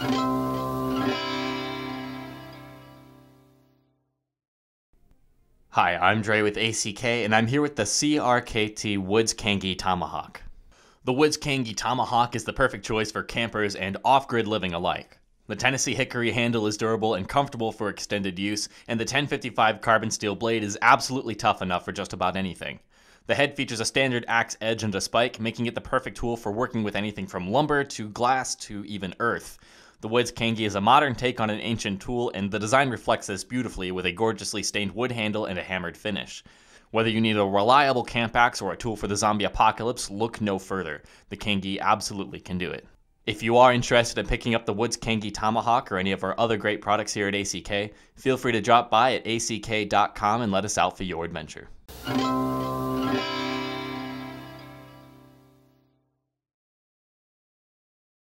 Hi, I'm Dre with ACK, and I'm here with the CRKT Woods Kangee Tomahawk. The Woods Kangee Tomahawk is the perfect choice for campers and off grid living alike. The Tennessee hickory handle is durable and comfortable for extended use, and the 1055 carbon steel blade is absolutely tough enough for just about anything. The head features a standard axe edge and a spike, making it the perfect tool for working with anything from lumber to glass to even earth. The Woods Kangee is a modern take on an ancient tool, and the design reflects this beautifully with a gorgeously stained wood handle and a hammered finish. Whether you need a reliable camp axe or a tool for the zombie apocalypse, look no further. The Kangee absolutely can do it. If you are interested in picking up the Woods Kangee Tomahawk or any of our other great products here at ACK, feel free to drop by at ack.com and let us out for your adventure.